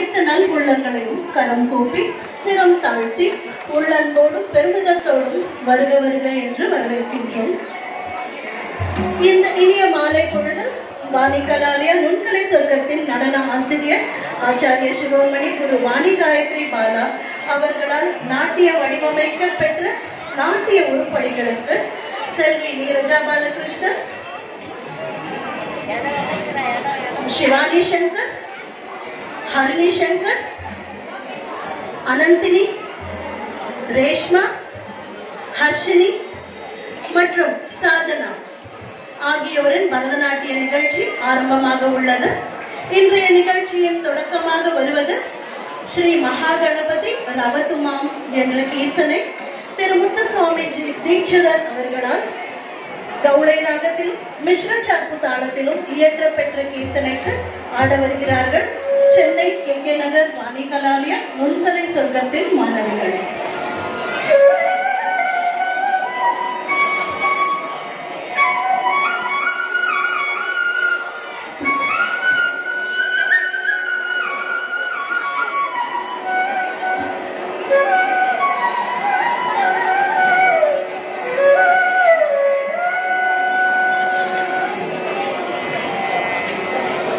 அனைத்து நல்புள்ளங்களையும் கரம் கூப்பி சிரம் தாழ்த்தி உள்ளன்போடும் பெருமிதத்தோடும் வருக வருக என்று வரவேற்கின்றோம். இந்த இனிய மாலை பொழுது வாணி கலாலய நுண்கலை சொர்க்கத்தின் நடன ஆசிரியர் ஆச்சாரிய சிரோமணி குரு வாணி காயத்ரி பாலா அவர்களால் நாட்டிய வடிவமைக்க பெற்ற நாட்டிய உருப்படிகளுக்கு செல்வி நீரஜா பாலகிருஷ்ணன் சிவானி சங்கர் ஹரிணி சங்கர் அனந்தினி ரேஷ்மா ஹர்ஷினி மற்றும் சாதனா ஆகியோரின் பரதநாட்டிய நிகழ்ச்சி ஆரம்பமாக உள்ளது. இன்றைய நிகழ்ச்சியின் தொடக்கமாக வருவது ஸ்ரீ மகாகணபதி ரவதுமாம் என்ற கீர்த்தனை. திரு முத்துசுவாமிஜி தீட்சிதர் அவர்களால் கவுளை ராகத்திலும் மிஸ்ர சார்பு தாளத்திலும் இயற்றப்பெற்ற கீர்த்தனைக்கு ஆட வருகிறார்கள். சென்னை கே கே நகர் வாணி கலாலய நுண்கலை சொர்க்கத்தின் மாணவிகள்.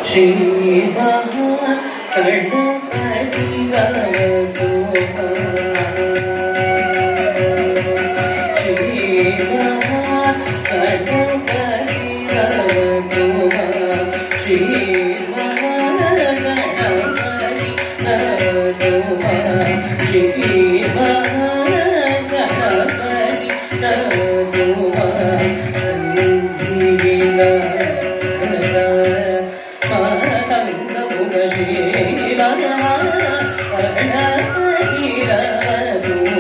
श्री ಕಣ್ಣ ಕಡಿಗಳು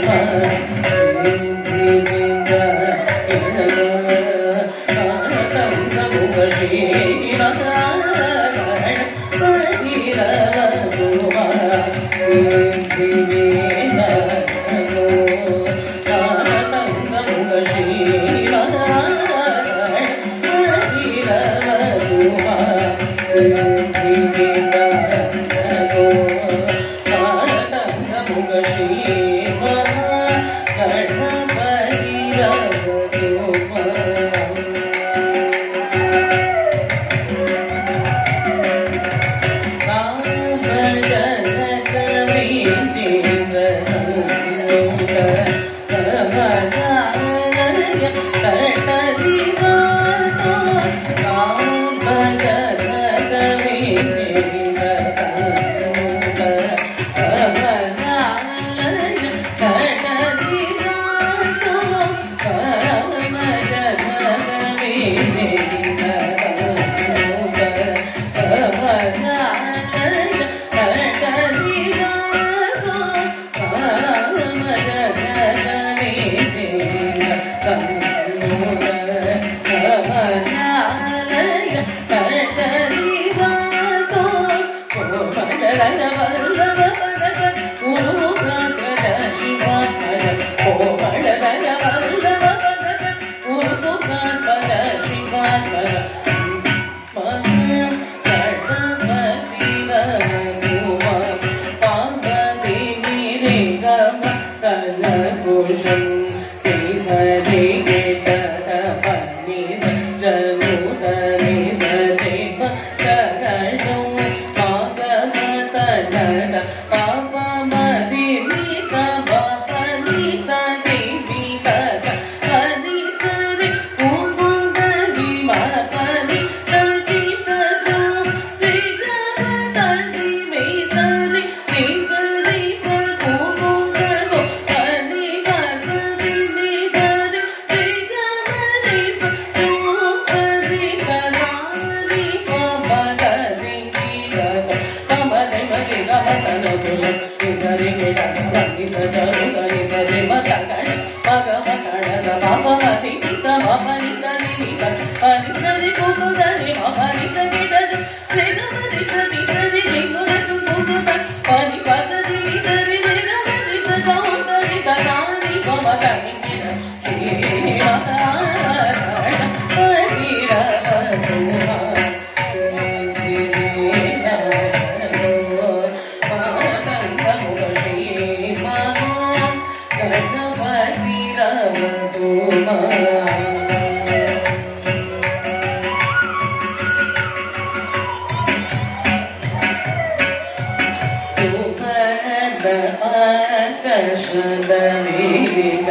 Amen. कृष्ण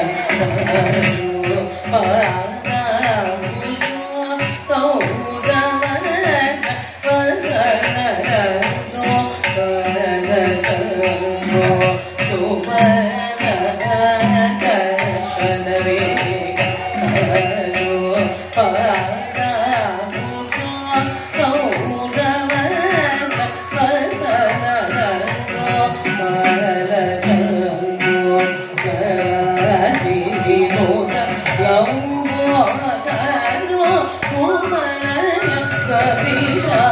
Krishna.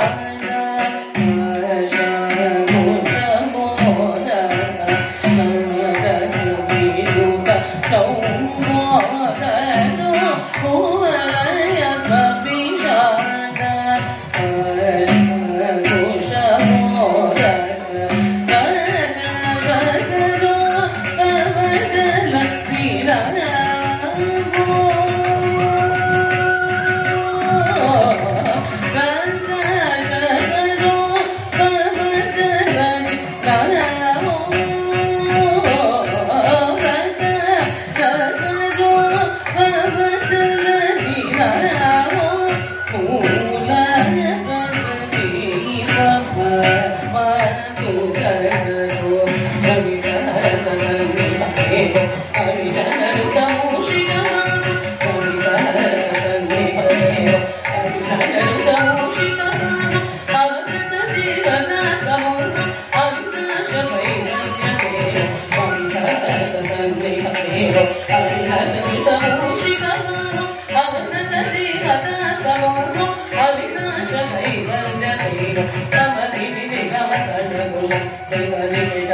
దేవ తమ దిని దేవ తమ దేవ